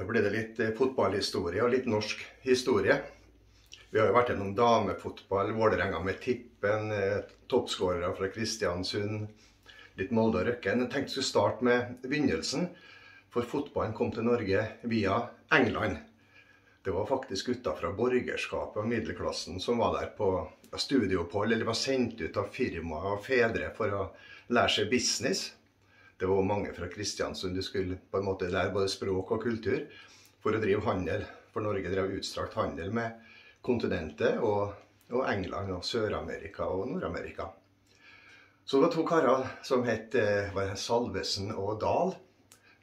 Da blir det litt eh, fotballhistorie og litt norsk historie. Vi har jo vært gjennom damefotball, Vålerenga med Tippen, eh, toppskårere fra Kristiansund, litt Molde og Røkken. Jeg tenkte jeg skulle starte med begynnelsen. For fotballen kom til Norge via England. Det var faktisk gutter fra borgerskapet og middelklassen som var der på studieopphold, eller var sendt ut av firmaer og fedre for å lære seg business. Det var mange fra Kristiansund. Du skulle på en måte lære både språk og kultur for å drive handel. For Norge drev utstrakt handel med kontinentet og, og England og Sør-Amerika og Nord-Amerika. Så det var to karer som het eh, Salvesen og Dahl.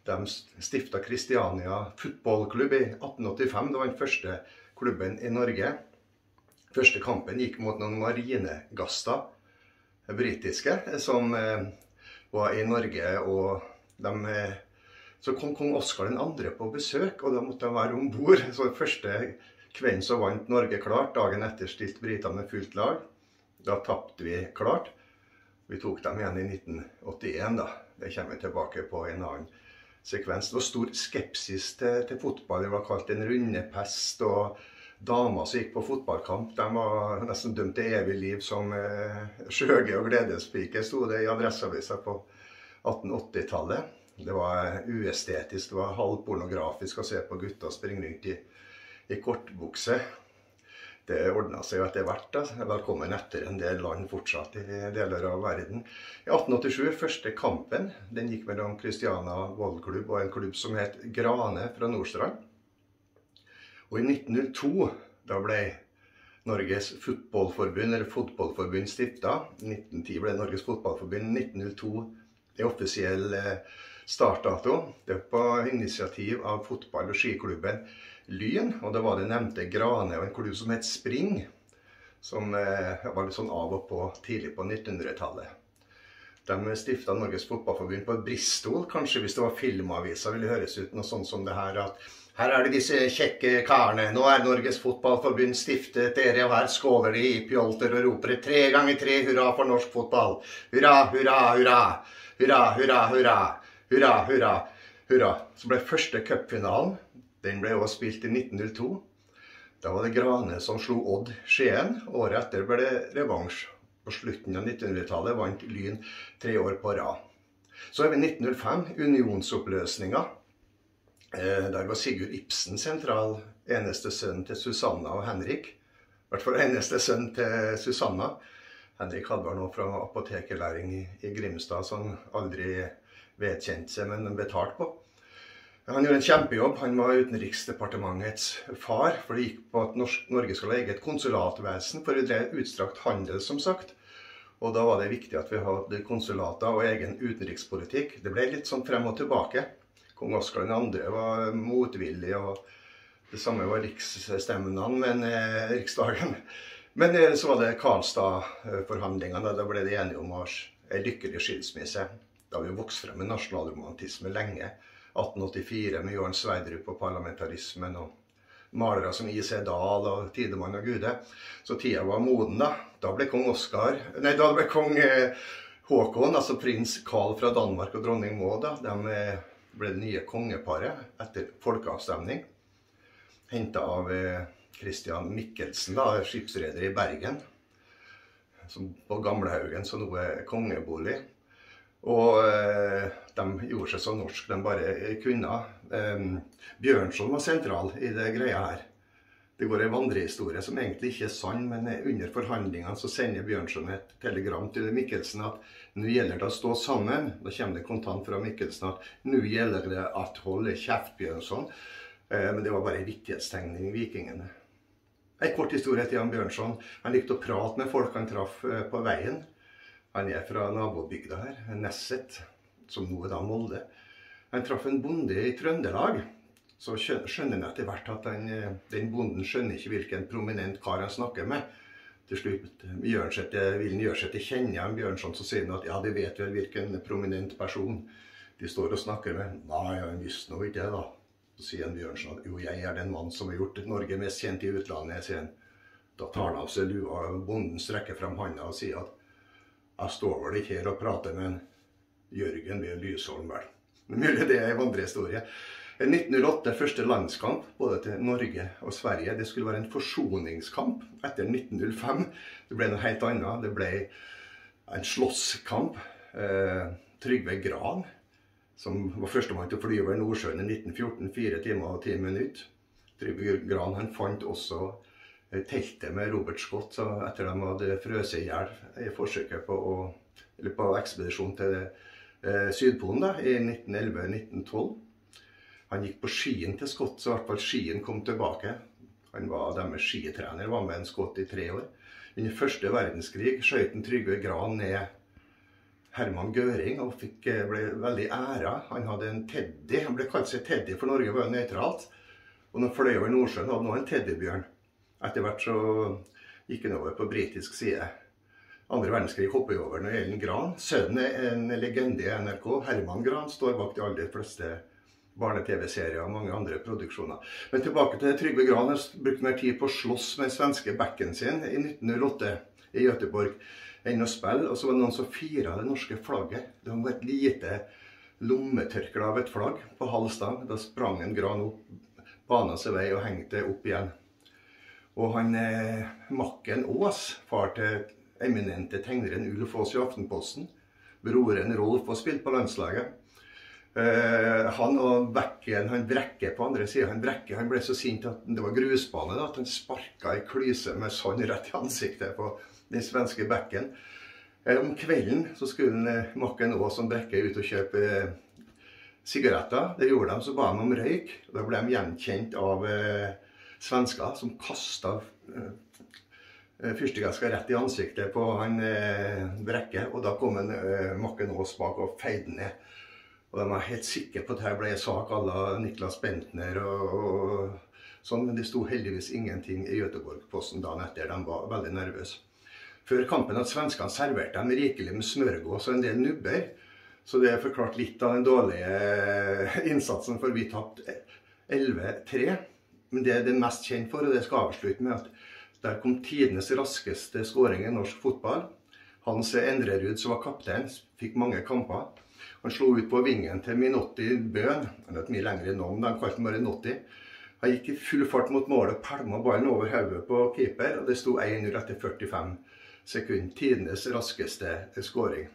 De stifta Kristiania fotballklubb i 1885. Det var den første klubben i Norge. Første kampen gikk mot noen marinegaster, britiske, som eh, var i Norge. Og de, så kom kong Oskar 2. på besøk, og da måtte de være om bord. Så den første kvelden så vant Norge klart. Dagen etter stilte britene med fullt lag. Da tapte vi klart. Vi tok dem igjen i 1981, da. Det kommer vi tilbake på i en annen sekvens. Det var stor skepsis til, til fotball. Det var kalt en rundepest. og Damer som gikk på fotballkamp, de var nesten dømt til evig liv som eh, skjøge og gledespike, sto det i Adresseavisa på 1880-tallet. Det var uestetisk, det var halvpornografisk å se på gutter springe rundt i, i kortbukse. Det ordna seg jo etter hvert. da. Velkommen etter en del land fortsatt i deler av verden. I 1887, første kampen, den gikk mellom Christiana Vollklubb og en klubb som het Grane fra Nordstrand. Og i 1902, da ble Norges Fotballforbund, eller Fotballforbund stifta. 1910 ble Norges Fotballforbund. 1902 er offisiell eh, startdato. Det er på initiativ av fotball- og skiklubben Lyn. Og det var det nevnte Grane og en klubb som het Spring. Som eh, var litt sånn av og på tidlig på 1900-tallet. De stifta Norges Fotballforbund på Bristol. Kanskje hvis det var Filmavisa ville høres ut noe sånt som det her at her er det disse kjekke karene. Nå er Norges Fotballforbund stiftet. Dere og her skåler de i pjolter og roper tre ganger tre hurra for norsk fotball. Hurra, hurra, hurra. Hurra, hurra, hurra. Hurra, hurra, hurra. Så ble første cupfinalen. Den ble også spilt i 1902. Da var det Grane som slo Odd Skien. Året etter ble det revansj. På slutten av 1900-tallet vant Lyn tre år på rad. Så er vi 1905, unionsoppløsninga. Eh, der var Sigurd Ibsen sentral. Eneste sønn til Susanna og Henrik. I hvert fall eneste sønn til Susanna. Henrik hadde vel noe fra apotekerlæring i, Grimstad som aldri vedkjente seg, men betalte på. Han gjorde en kjempejobb. Han var Utenriksdepartementets far. For det gikk på at Norge skulle ha eget konsulatvesen, for vi drev utstrakt handel, som sagt. Og da var det viktig at vi hadde konsulater og egen utenrikspolitikk. Det ble litt sånn frem og tilbake. Kong Oskar 2. var motvillig, og det samme var riksstemmene, men eh, Riksdagen. Men eh, så var det Karlstad-forhandlingene. Da ble de enige om en lykkelig skilsmisse. Da har vi vokst frem med nasjonalromantisme lenge. 1884 med Jørn Sverdrup og parlamentarismen. og malere som I.C. Dahl og Tidemann og Gude. Så tida var moden, da. Da ble kong Oskar Nei, da ble kong eh, Haakon, altså prins Carl fra Danmark og dronning Maud, da. De eh, ble det nye kongeparet etter folkeavstemning. Henta av eh, Christian Michelsen, skipsreder i Bergen. Som på Gamlehaugen, som nå er kongebolig. Og eh, de gjorde seg så norsk de bare kunne. Eh, Bjørnson var sentral i det greia her. Det går en vandrehistorie som egentlig ikke er sann, men under forhandlingene så sender Bjørnson et telegram til Mikkelsen at nå gjelder det å stå sammen. Da kommer det kontant fra Mikkelsen at nå gjelder det å holde kjeft, Bjørnson. Eh, men det var bare en vittighetstegning, vikingene. En kort historie til Jan Bjørnson. Han likte å prate med folk han traff eh, på veien. Han er fra nabobygda her, Nesset, som nå er da Molde. Han traff en bonde i Trøndelag så skjønner han etter hvert at den, eh, den, bonden skjønner ikke hvilken prominent kar han snakker med. Til slutt vil han gjøre seg til kjenne han Bjørnson, så sier han at ja, de vet vel hvilken prominent person de står og snakker med. Nei, han visste nå ikke det, da. Så sier Bjørnson at jo, jeg er den mann som har gjort Norge mest kjent i utlandet. sier han. Da tar han av seg lua, bonden strekker frem handa og sier at jeg står vel ikke her og prater med en Jørgen ved Lysholm, vel. Mulig det er en vandrehistorie. 1908, første landskamp både til Norge og Sverige. Det skulle være en forsoningskamp etter 1905. Det ble noe helt annet. Det ble en slåsskamp. Eh, Trygve Gran, som var førstemann til å fly over Nordsjøen i 1914, fire timer og ti minutter. Trygve Gran han fant også eh, teltet med Robert Scott etter de hadde frøst i hjel i forsøket på, å, på ekspedisjon til eh, Sydpolen da, i 1911-1912. Han gikk på skien til Scott, så i hvert fall skien kom tilbake. Han var deres skitrener, var med en Scott i tre år. Under første verdenskrig skjøt Trygve Gran ned Herman Gøring og fikk, eh, ble veldig æra. Han hadde en teddy. Han ble kalt seg Teddy, for Norge var jo nøytralt. Og når han fløy over Nordsjøen, hadde han også en teddybjørn. Etter hvert så gikk han over på britisk side. Andre verdenskrig hopper vi over når det gjelder Gran. Sønnen er en legende i NRK. Herman Gran står bak de aller fleste barne-TV-serier og mange andre produksjoner. Men tilbake til Trygve Gran. Han brukte mer tid på å slåss med svenske bekken sin i 1908 i Göteborg enn å spille. Og så var det noen som fira det norske flagget. Det var et lite lommetørkle av et flagg på halv stang. Da sprang en Gran opp, bana seg vei og hengte opp igjen. Og han eh, Makken Aas, far til eminente tegneren Ulf Aas i Aftenposten, broren Rolf, og spilte på landslaget. Uh, han og Bekken, han Brekke på andre sida, han Brekke han ble så sint at det var grusbane, da, at han sparka ei klyse med sand rett i ansiktet på den svenske Bekken. Uh, om kvelden så skulle uh, Makken òg som Brekke ut og kjøpe sigaretter. Det gjorde de, så ba de om røyk. Da ble de gjenkjent av svensker som kasta fyrstikkeska rett i ansiktet på han Brekke. Og da kom en Makken Aas bak og feide ned. Og de var helt sikre på at her ble sak à la Niklas Bentner og, og, sånn, men det sto heldigvis ingenting i Göteborg-posten dagen etter. De var veldig nervøse. Før kampen at svenskene servert dem rikelig med smørgås og en del nubber. Så det er forklart litt av den dårlige innsatsen, for vi tapte 11-3. Men det er det mest kjent for, og det skal avslutte med at der kom tidenes raskeste skåring i norsk fotball. Hans Endrerud, som var kaptein, fikk mange kamper. Han slo ut på vingen til Minotti Bøen. Han et mye lengre navn, de kalte han bare Notti. Han gikk i full fart mot målet pælma ballen over hodet på keeper. og Det sto 1-0 etter 45 sekunder. Tidenes raskeste skåring.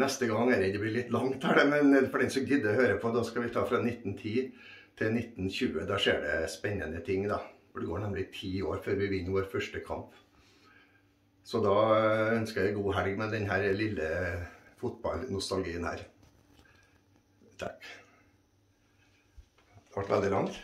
Neste gang er det, det blir litt langt, her, men for den som gidder å høre på, da skal vi ta fra 1910 til 1920. Da skjer det spennende ting. da. For Det går nemlig ti år før vi vinner vår første kamp. Så da ønsker jeg god helg med denne lille fotballnostalgien her. Takk. Det ble veldig langt.